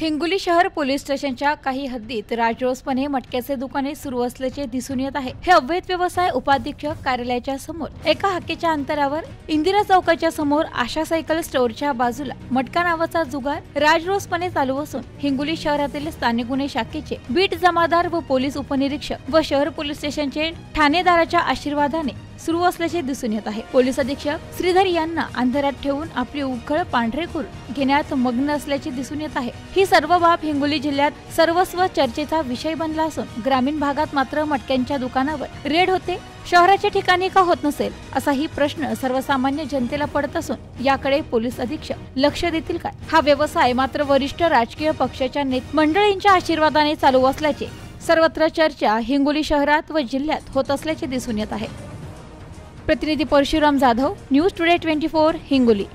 हिंगोली शहर पोलीस स्टेशनच्या काही हद्दीत राजरोसपणे मटक्याचे दुकाने सुरू असल्याचे दिसून येत आहे. हे अवैध व्यवसाय उपाधीक्षक कार्यालयाच्या समोर एका हाकेच्या अंतरावर इंदिरा चौकाच्या समोर आशा सायकल स्टोअरच्या बाजूला मटका नावाचा जुगार राजरोसपणे चालू असून हिंगोली शहरातील स्थानिक गुन्हे शाखेचे बीट जमादार व पोलीस उपनिरीक्षक व शहर पोलीस स्टेशनचे ठाणेदाराच्या आशीर्वादाने सुरू असल्याचे दिसून येत आहे. पोलीस अधीक्षक श्रीधर यांना अंधारात ठेवून आपली उखळ पांढरेकूर घेण्यात मग्न असल्याचे दिसून येत आहे. ही सर्व बाब हिंगोली जिल्ह्यात सर्वस्व चर्चेचा विषय बनला असून ग्रामीण भागात मात्र मटक्यांच्या दुकानावर रेड होते. शहराच्या ठिकाणी का होत नसेल असाही प्रश्न सर्वसामान्य जनतेला पडत असून याकडे पोलीस अधीक्षक लक्ष देतील काय? हा व्यवसाय मात्र वरिष्ठ राजकीय पक्षाच्या नेत मंडळींच्या आशीर्वादाने चालू असल्याचे सर्वत्र चर्चा हिंगोली शहरात व जिल्ह्यात होत असल्याचे दिसून येत आहे. प्रतिनिधी Parshuram Jadhav News Today twenty four Hingoli.